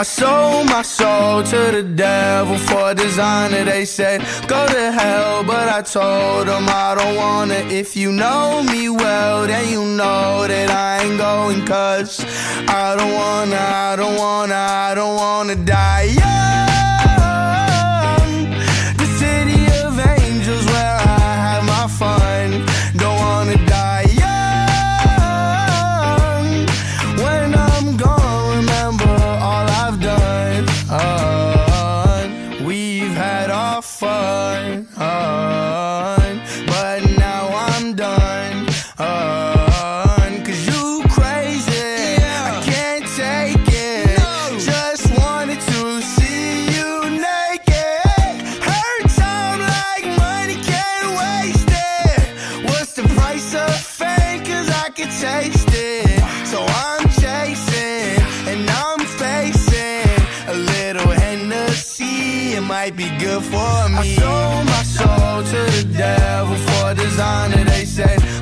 I sold my soul to the devil for a designer. They said, go to hell, but I told them I don't wanna. If you know me well, then you know that I ain't going, cause I don't wanna, I don't wanna, I don't wanna die young. So I'm chasing and I'm facing a little Hennessy. It might be good for me. I sold my soul to the devil for designer. They hell.